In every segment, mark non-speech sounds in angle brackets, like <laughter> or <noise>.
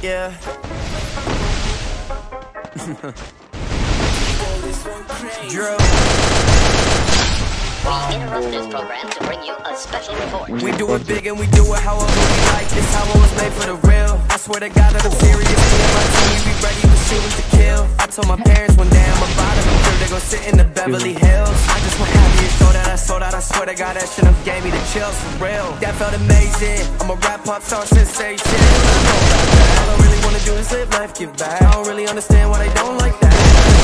<laughs> Drill. We interrupt this program to bring you a special report. We do it big and we do it however we like. This how it was made for the real. I swear to God that I'm serious. Me and my team, we be ready to shoot and to kill. I told my parents one day I'm about to crib. They gon' sit in the Beverly Hills. To God that shit up gave me the chills for real. That felt amazing. I'm a rap pop star sensation. All I really wanna do is live life, give back. I don't really understand why they don't like that.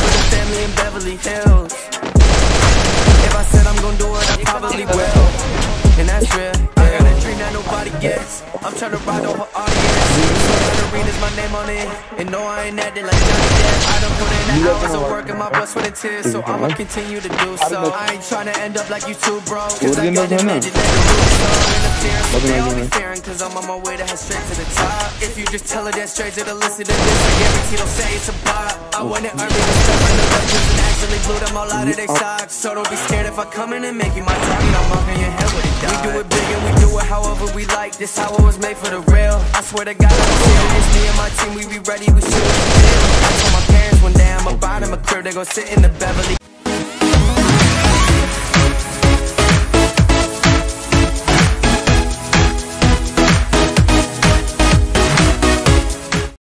For the family in Beverly Hills. If I said I'm gonna do it, I probably will. And that's real. I got a dream that nobody gets. I'm tryna ride the whole audience. Arena's my name on it. And no, I ain't acting like Johnny Depp. I don't put in the hours of work in my blood, sweat, and tears. So I'ma continue to do so. I ain't tryna end up like you too, bro. Cause I got it made it like a root song. Interference, but they all fearing. Cause I'm on my way to head straight to the top. If you just tell her that straight to the listen to this, I guarantee they'll say it's a bop. I oh. want it early to step in the legends and actually blew them all out of their oh. socks. So don't be scared if I come in and make you my target. I'm in your head with it. We do it big and we do it however we like. This how it was made for the real. I swear to God, I'm serious. Me and my team, we be ready. We shoot. I told my parents gon' sit in the Beverly.